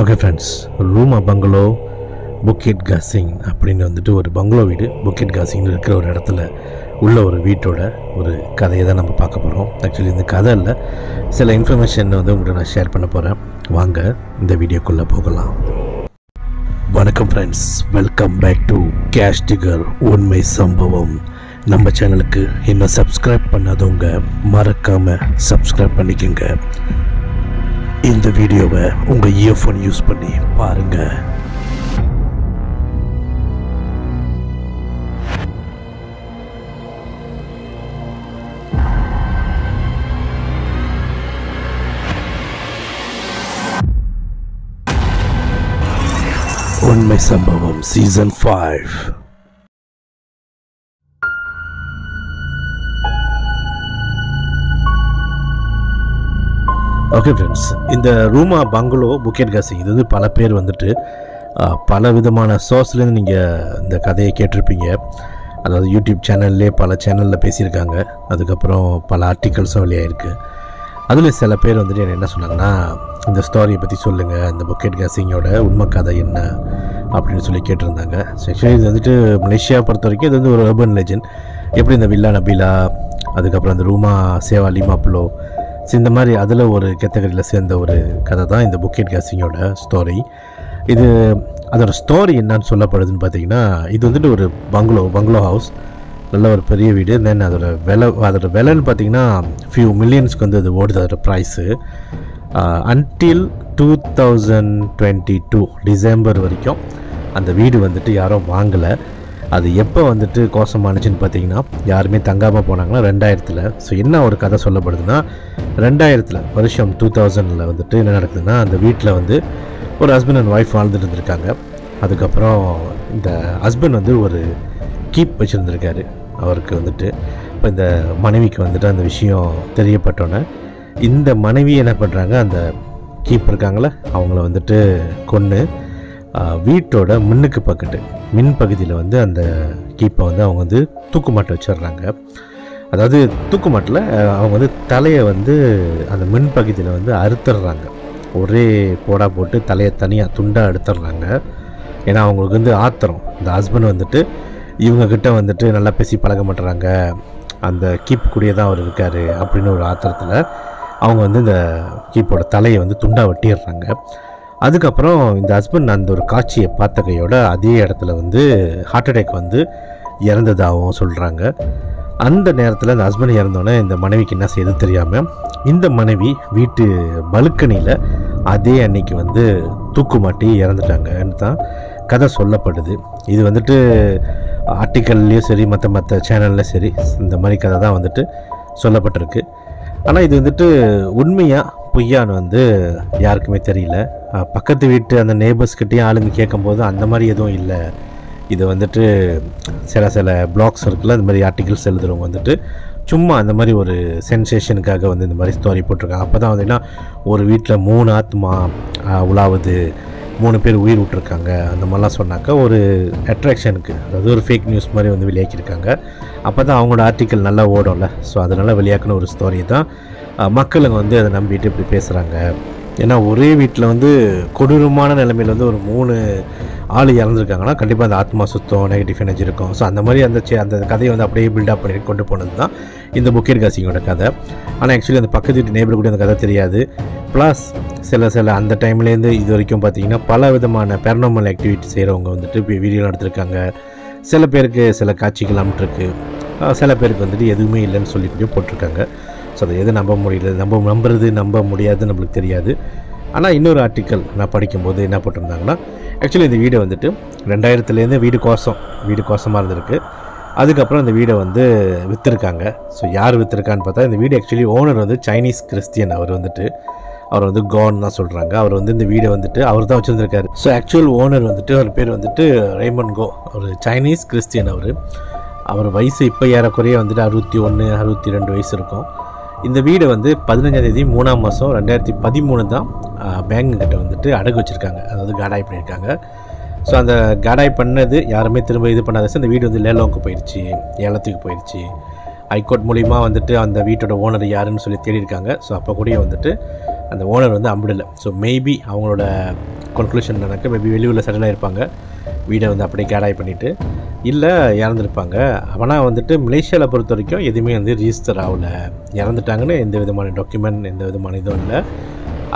Okay friends ரூமா பங்களோ புக்கெட் causing அப்படின்னு வந்துட்டு ஒரு பங்களோ வீடு. புக்கெட் காசிங்னு இருக்கிற ஒரு இடத்துல உள்ள ஒரு வீட்டோட ஒரு கதையை தான் நம்ம பார்க்க போகிறோம் ஆக்சுவலி இந்த கதை இல்லை சில இன்ஃபர்மேஷன் வந்து உங்கள்கிட்ட நான் ஷேர் பண்ண போகிறேன் வாங்க இந்த வீடியோக்குள்ளே போகலாம். வணக்கம் friends welcome back to cash digger உண்மை சம்பவம். நம்ம சேனலுக்கு இன்னும் சப்ஸ்கிரைப் பண்ணாதவங்க மறக்காமல் சப்ஸ்கிரைப் பண்ணிக்கோங்க. இந்த வீடியோவை உங்கள் இயர்ஃபோன் யூஸ் பண்ணி பாருங்க. உண்மை சம்பவம் சீசன் ஃபைவ் ஓகே ஃப்ரெண்ட்ஸ் இந்த ரூமா பங்களோ புக்கெட் காசிங் இது வந்து பல பேர் வந்துட்டு பல விதமான சோர்ஸ்லேருந்து நீங்கள் இந்த கதையை கேட்டிருப்பீங்க. அதாவது யூடியூப் சேனல்லே பல சேனலில் பேசியிருக்காங்க. அதுக்கப்புறம் பல ஆர்டிகல்ஸும் வெளியாயிருக்கு. அதில் சில பேர் வந்துட்டு என்ன என்ன சொன்னாங்கன்னா இந்த ஸ்டோரியை பற்றி சொல்லுங்கள் இந்த புக்கெட் காசிங்கோட உண்மை கதை என்ன அப்படின்னு சொல்லி கேட்டிருந்தாங்க. ஆக்சுவலி இது வந்துட்டு மலேசியா பொறுத்த வரைக்கும் இது வந்து ஒரு அர்பன் legend. எப்படி இந்த வில்லா நபீலா அதுக்கப்புறம் இந்த ரூமா சேவா லிமாப்லோ ஸோ இந்த மாதிரி அதில் ஒரு கேட்டகரியில் சேர்ந்த ஒரு கதை தான் இந்த புக்கெட் காசிங்கோட ஸ்டோரி இது அதோட ஸ்டோரி என்னன்னு சொல்லப்படுதுன்னு பார்த்தீங்கன்னா இது வந்துட்டு ஒரு பங்களோ பங்களோ ஹவுஸ் நல்ல ஒரு பெரிய வீடு. தென் அதோட விலை அதோட விலைன்னு பார்த்தீங்கன்னா ஃபியூ மில்லியன்ஸ்க்கு வந்து அது ஓடுது. அதோட price until two thousand twenty two December வரைக்கும் அந்த வீடு வந்துட்டு யாரும் வாங்கலை. அது எப்போ வந்துட்டு கோசமானுச்சுன்னு பார்த்தீங்கன்னா யாருமே தங்காமல் போனாங்கன்னா ரெண்டாயிரத்தில். ஸோ என்ன ஒரு கதை சொல்லப்படுதுன்னா ரெண்டாயிரத்தில் வருஷம் டூ தௌசண்டில் வந்துட்டு என்ன நடக்குதுன்னா அந்த வீட்டில் வந்து ஒரு ஹஸ்பண்ட் அண்ட் ஒய்ஃப் வாழ்ந்துட்டு இருந்திருக்காங்க. அதுக்கப்புறம் இந்த ஹஸ்பண்ட் வந்து ஒரு கீப் வச்சுருந்துருக்காரு. அவருக்கு வந்துட்டு இப்போ இந்த மனைவிக்கு வந்துட்டு அந்த விஷயம் தெரியப்பட்டோன்னே இந்த மனைவி என்ன பண்ணுறாங்க அந்த கீப் இருக்காங்களே அவங்கள வந்துட்டு கொன்று வீட்டோட முன்னுக்கு பக்கத்து மின் பகுதியில் வந்து அந்த கீப்பை வந்து அவங்க வந்து தூக்குமாட்டை வச்சிடுறாங்க. அதாவது தூக்குமாட்டில் அவங்க வந்து தலையை வந்து அந்த மின் பகுதியில் வந்து அறுத்துடுறாங்க. ஒரே போடா போட்டு தலையை தனியாக துண்டாக எடுத்துடுறாங்க. ஏன்னா அவங்களுக்கு வந்து ஆத்திரம். இந்த ஹஸ்பண்ட் வந்துட்டு இவங்கக்கிட்ட வந்துட்டு நல்லா பேசி பழக மாட்டுறாங்க. அந்த கீப் கூடிய தான் அவர் இருக்கார் அப்படின்னு ஒரு ஆத்திரத்தில் அவங்க வந்து இந்த கீப்போட தலையை வந்து துண்டாக வெட்டிடுறாங்க. அதுக்கப்புறம் இந்த ஹஸ்பண்ட் அந்த ஒரு காட்சியை பார்த்த கையோட அதே இடத்துல வந்து ஹார்ட் அட்டாக் வந்து இறந்ததாகவும் சொல்கிறாங்க அந்த நேரத்தில் அந்த ஹஸ்பண்ட் இறந்தோடனே இந்த மனைவிக்கு என்ன செய்யுது தெரியாமல் இந்த மனைவி வீட்டு பலுக்கனியில் அதே அன்னைக்கு வந்து தூக்கு மாட்டி இறந்துட்டாங்கன்னு தான் கதை சொல்லப்படுது. இது வந்துட்டு ஆர்டிக்கல்லையும் சரி மற்ற மற்ற சேனல்லையும் சரி இந்த மாதிரி கதை தான் வந்துட்டு சொல்லப்பட்டிருக்கு. ஆனால் இது வந்துட்டு உண்மையாக பொய்யான்னு வந்து யாருக்குமே தெரியல. பக்கத்து வீட்டு அந்த நேபர்ஸ்கிட்டையும் ஆளுங்க கேட்கும்போது அந்த மாதிரி எதுவும் இல்லை. இது வந்துட்டு சில சில பிளாக்ஸ் இருக்குல்ல இந்த மாதிரி ஆர்டிகிள்ஸ் எழுதுறவங்க வந்துட்டு சும்மா அந்த மாதிரி ஒரு சென்சேஷனுக்காக வந்து இந்த மாதிரி ஸ்டோரி போட்டிருக்காங்க. அப்போ தான் வந்து ஒரு வீட்டில் மூணு ஆத்மா உலாவது உலாவுது. மூணு பேர் உயிர் விட்டுருக்காங்க. அந்த மாதிரிலாம் சொன்னாக்கா ஒரு அட்ராக்ஷனுக்கு அதாவது ஒரு ஃபேக் நியூஸ் மாதிரி வந்து வெளியாக்கியிருக்காங்க. அப்போ தான் அவங்களோட ஆர்டிக்கல் நல்லா ஓடும்ல. ஸோ அதனால் வெளியாக்கின ஒரு ஸ்டோரி தான். மக்களுங்க வந்து அதை நம்பிட்டு இப்படி பேசுகிறாங்க ஏன்னா ஒரே வீட்டில் வந்து கொடூரமான நிலைமையில் வந்து ஒரு மூணு ஆள் இறந்துருக்காங்கன்னா கண்டிப்பாக அந்த ஆத்மா சுத்தம் நெகட்டிவ் எனர்ஜி இருக்கும். ஸோ அந்த மாதிரி அந்த அந்த கதையை வந்து அப்படியே பில்டப் பண்ணி கொண்டு போனது தான் இந்த முக்கிய காசிங்கோட கதை. ஆனால் ஆக்சுவலி அந்த பக்கத்து வீட்டு நேபர் கூட அந்த கதை தெரியாது. ப்ளஸ் சில சில அந்த டைம்லேருந்து இது வரைக்கும் பார்த்தீங்கன்னா பல விதமான பேரனாமல் ஆக்டிவிட்டி செய்கிறவங்க வந்துட்டு வீடியோலாம் வீடியோ எடுத்திருக்காங்க சில பேருக்கு சில காட்சிகள் அமிட்டிருக்கு சில பேருக்கு வந்துட்டு எதுவுமே இல்லைன்னு சொல்லி போட்டிருக்காங்க. ஸோ அதை எது நம்ப முடியல நம்ப நம்புறது நம்ப முடியாதுன்னு நம்மளுக்கு தெரியாது. ஆனால் இன்னொரு ஆர்டிக்கல் நான் படிக்கும்போது என்ன போட்டிருந்தாங்கன்னா ஆக்சுவலி இந்த வீடு வந்துட்டு ரெண்டாயிரத்துலேருந்து வீடு கோசம் வீடு கோசமாக இருந்திருக்கு. அதுக்கப்புறம் இந்த வீடை வந்து விற்றுருக்காங்க ஸோ யார் விற்றுருக்கான்னு பார்த்தா இந்த வீடு ஆக்சுவலி ஓனர் வந்து சைனீஸ் கிறிஸ்டியன் அவர் வந்துட்டு அவர் வந்து கான் தான் சொல்கிறாங்க அவர் வந்து இந்த வீடை வந்துட்டு அவர் தான் வச்சுருந்துருக்காரு. ஸோ ஆக்சுவல் ஓனர் வந்துட்டு அவர் பேர் வந்துட்டு ரேமன் கோ ஒரு சைனீஸ் கிறிஸ்டியன் அவர். அவர் வயசு இப்போ ஏறக்குறைய வந்துட்டு அறுபத்தி ஒன்று அறுபத்தி ரெண்டு வயசு இருக்கும். இந்த வீடை வந்து பதினஞ்சாந்தேதி மூணாம் மாதம் ரெண்டாயிரத்தி பதிமூணு தான் பேங்க் கிட்ட வந்துட்டு அடகு வச்சுருக்காங்க. அதாவது காடாய் பண்ணியிருக்காங்க. ஸோ அந்த காடாய் பண்ணது யாருமே திரும்ப இது பண்ணாத அந்த வீடு வந்து லேலோங்க்கு போயிடுச்சு ஏலத்துக்கு போயிடுச்சு ஹைகோர்ட் மூலிமா வந்துட்டு அந்த வீட்டோட ஓனர் யாருன்னு சொல்லி தேடி இருக்காங்க ஸோ அப்போ கூட வந்துட்டு அந்த ஓனர் வந்து அம்பிடலை. ஸோ மேபி அவங்களோட கன்க்ளூஷன் நடக்க மேபி வெளியூரில் செட்டில் ஆகிருப்பாங்க வீடை வந்து அப்படியே கேடாய் பண்ணிவிட்டு இல்லை இறந்துருப்பாங்க. ஆனால் வந்துட்டு மலேசியாவில் பொறுத்த வரைக்கும் எதுவுமே வந்து ரிஜிஸ்டர் ஆகலை. இறந்துட்டாங்கன்னு எந்த விதமான டாக்குமெண்ட் எந்த விதமான இதுவும் இல்லை.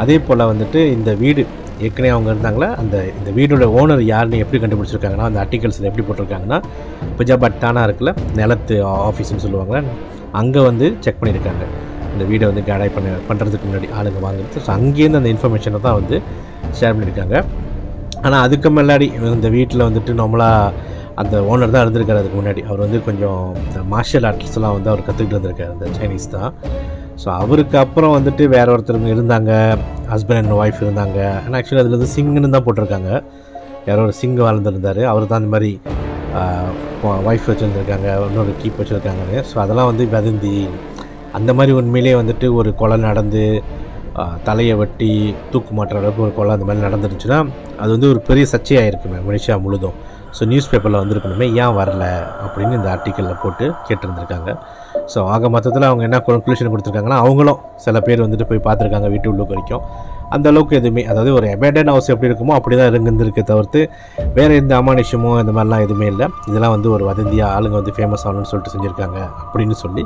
அதே போல் வந்துட்டு இந்த வீடு ஏற்கனவே அவங்க இருந்தாங்களா? அந்த இந்த வீடோட ஓனர் யாருன்னு எப்படி கண்டுபிடிச்சிருக்காங்கன்னா அந்த ஆர்டிகல்ஸில் எப்படி போட்டிருக்காங்கன்னா பிஜாபாட் தானா இருக்குல்ல நிலத்து ஆஃபீஸ்னு சொல்லுவாங்களே அங்கே வந்து செக் பண்ணியிருக்காங்க. இந்த வீடை வந்து கேடாய் பண்ண பண்ணுறதுக்கு முன்னாடி ஆளுங்க வாங்குறது. ஸோ அங்கேருந்து அந்த இன்ஃபர்மேஷனை தான் வந்து ஷேர் பண்ணியிருக்காங்க. ஆனால் அதுக்கு முன்னாடி இந்த வீட்டில் வந்துட்டு நம்மளாக அந்த ஓனர் தான் இருந்திருக்காரு அதுக்கு முன்னாடி. அவர் வந்து கொஞ்சம் இந்த மார்ஷியல் ஆர்ட்ஸ்லாம் வந்து அவர் கற்றுக்கிட்டு இருந்திருக்காரு அந்த சைனீஸ் தான். ஸோ அவருக்கு அப்புறம் வந்துட்டு வேற ஒருத்தருங்க இருந்தாங்க ஹஸ்பண்ட் அண்ட் ஒய்ஃப் இருந்தாங்க. ஆனால் ஆக்சுவலி அதில் வந்து சிங்குன்னு தான் போட்டிருக்காங்க. யாரோ ஒரு சிங்கு வாழ்ந்துருந்தார். அவர் தான் அந்த மாதிரி ஒய்ஃப் வச்சுருந்துருக்காங்க இன்னொரு கீப் வச்சுருக்காங்கன்னு. ஸோ அதெல்லாம் வந்து வதந்தி. அந்த மாதிரி உண்மையிலே வந்துட்டு ஒரு கொலை நடந்து தலையை வெட்டி தூக்கு மாட்டுற அளவுக்கு ஒரு கொலை அந்த மாதிரி நடந்துருச்சுன்னா அது வந்து ஒரு பெரிய சர்ச்சையாக இருக்குமே மலேசியா முழுதும். ஸோ நியூஸ் பேப்பரில் வந்திருக்கணுமே ஏன் வரல அப்படின்னு இந்த ஆர்டிக்கலில் போட்டு கேட்டிருந்திருக்காங்க. ஸோ ஆக மொத்தத்தில் அவங்க என்ன கன்க்ளூஷன் கொடுத்துருக்காங்கன்னா அவங்களும் சில பேர் வந்துட்டு போய் பார்த்துருக்காங்க வீட்டு உள்ளுக்கு வரைக்கும். அந்த அளவுக்கு எதுவுமே அதாவது ஒரு அபேண்டன் ஹவுஸ் எப்படி இருக்குமோ அப்படி தான் இருந்திருக்கே தவிர்த்து வேறு எந்த அமானுஷமோ இந்த மாதிரிலாம் எதுவுமே இல்லை. இதெல்லாம் வந்து ஒரு வதந்தியாக ஆளுங்க வந்து ஃபேமஸ் ஆகணும்னு சொல்லிட்டு செஞ்சுருக்காங்க அப்படின்னு சொல்லி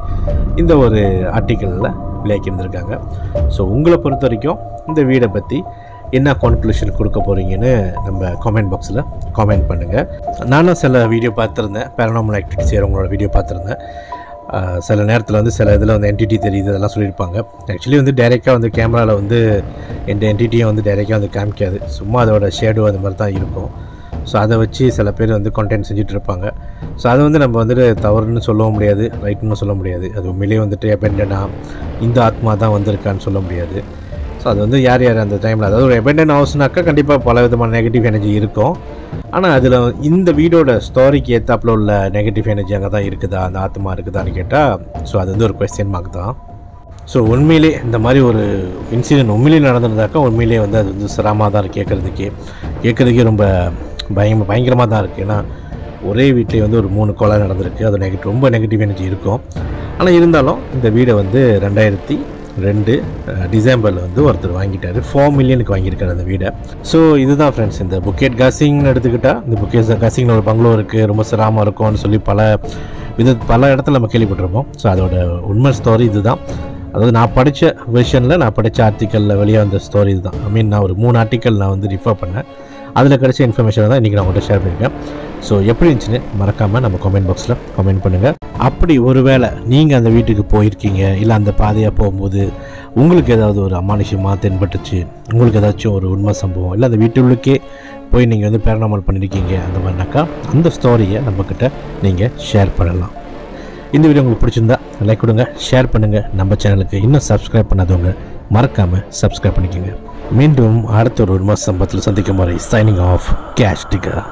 இந்த ஒரு ஆர்டிக்கலில் விலைக்கு இருந்திருக்காங்க. ஸோ உங்களை பொறுத்த வரைக்கும் இந்த வீடை பற்றி என்ன கன்க்ளூஷன் கொடுக்க போகிறீங்கன்னு நம்ம காமெண்ட் பாக்ஸில் காமெண்ட் பண்ணுங்கள் நானும் சில வீடியோ பார்த்துருந்தேன். பேரனாமல் ஆக்டிவிட்டி செய்கிறவங்களோட வீடியோ பார்த்துருந்தேன் சில நேரத்தில் வந்து சில இதில் வந்து என்டிடி தெரியுது அதெல்லாம் சொல்லியிருப்பாங்க. ஆக்சுவலி வந்து டைரெக்டாக வந்து கேமராவில் வந்து எந்த என்டிட்டியும் வந்து டைரெக்டாக வந்து காமிக்காது. சும்மா அதோட ஷேடோ அந்த மாதிரி தான் இருக்கும். ஸோ அதை வச்சு சில பேர் வந்து கண்டென்ட் செஞ்சுட்டு இருப்பாங்க ஸோ அதை வந்து நம்ம வந்துட்டு தவறுன்னு சொல்லவும் முடியாது ரைட்டுன்னு சொல்ல முடியாது. அது உண்மையிலேயே வந்துட்டு எபெண்டனாக இந்த ஆத்மா தான் வந்திருக்கான்னு சொல்ல முடியாது. ஸோ அது வந்து யார் யார் அந்த டைமில் அதாவது ஒரு எபெண்டன் ஹவுஸ்னாக்கா கண்டிப்பாக பல விதமான நெகட்டிவ் எனர்ஜி இருக்கும். ஆனால் அதில் இந்த வீடோட ஸ்டோரிக்கு ஏற்றாப்புல உள்ள நெகட்டிவ் எனர்ஜி அங்கே தான் இருக்குதா அந்த ஆத்மா இருக்குதான்னு கேட்டால் ஸோ அது வந்து ஒரு கொஸ்டின் மார்க் தான். ஸோ உண்மையிலே இந்த மாதிரி ஒரு இன்சிடென்ட் உண்மையிலே நடந்திருந்தாக்கா உண்மையிலே வந்து அது வந்து சிரமமாக தான் கேட்குறதுக்கே கேட்குறதுக்கே ரொம்ப பயங்க பயங்கரமாக தான் இருக்குது ஏன்னா ஒரே வீட்டிலே வந்து ஒரு மூணு கொலை நடந்திருக்கு. அது நெகட்டிவ் ரொம்ப நெகட்டிவ் எனர்ஜி இருக்கும். ஆனால் இருந்தாலும் இந்த வீடை வந்து ரெண்டாயிரத்தி ரெண்டு டிசம்பரில் வந்து ஒருத்தர் வாங்கிட்டார். ஃபோர் மில்லியனுக்கு வாங்கியிருக்காரு அந்த வீடை. ஸோ இதுதான் ஃப்ரெண்ட்ஸ் இந்த புக்கேட் கசிங்னு எடுத்துக்கிட்டால் இந்த புக்கேட் கசிங்னு ஒரு பங்களோ இருக்குது ரொம்ப சிரமமாக இருக்கும்னு சொல்லி பல வித பல இடத்துல நம்ம கேள்விப்பட்டிருப்போம். ஸோ அதோட உண்மை ஸ்டோரி இதுதான். அதாவது நான் படித்த வெர்ஷனில் நான் படித்த ஆர்டிக்கலில் வெளியே வந்த ஸ்டோரி இதுதான். ஐ மீன் நான் ஒரு மூணு ஆர்டிக்கல் நான் வந்து ரிஃபர் பண்ணேன். அதில் கிடைச்ச இன்ஃபர்மேஷனை தான் இன்றைக்கி நான் உங்கள்கிட்ட ஷேர் பண்ணியிருக்கேன். ஸோ எப்படி இருந்துச்சுன்னு மறக்காமல் நம்ம கமெண்ட் பாக்ஸில் கமெண்ட் பண்ணுங்கள் அப்படி ஒருவேளை நீங்கள் அந்த வீட்டுக்கு போயிருக்கீங்க இல்லை அந்த பாதையாக போகும்போது உங்களுக்கு ஏதாவது ஒரு அமானுஷமாக தென்பட்டுச்சு உங்களுக்கு ஏதாச்சும் ஒரு உண்மை சம்பவம் இல்லை அந்த வீட்டுள்ளுக்கே போய் நீங்கள் வந்து பேரனாமல் பண்ணியிருக்கீங்க அந்த மாதிரினாக்கா அந்த ஸ்டோரியை நம்மக்கிட்ட நீங்கள் ஷேர் பண்ணலாம். இந்த வீடியோ உங்களுக்கு பிடிச்சிருந்தா லைக் கொடுங்க ஷேர் பண்ணுங்கள் நம்ம சேனலுக்கு இன்னும் சப்ஸ்கிரைப் பண்ணாதவங்க மறக்காமல் சப்ஸ்கிரைப் பண்ணிக்கோங்க. மீண்டும் அடுத்த ஒரு மாதம் சம்பத்தில் சந்திக்கும் வரை சைனிங் ஆஃப் கேஷ் டிகா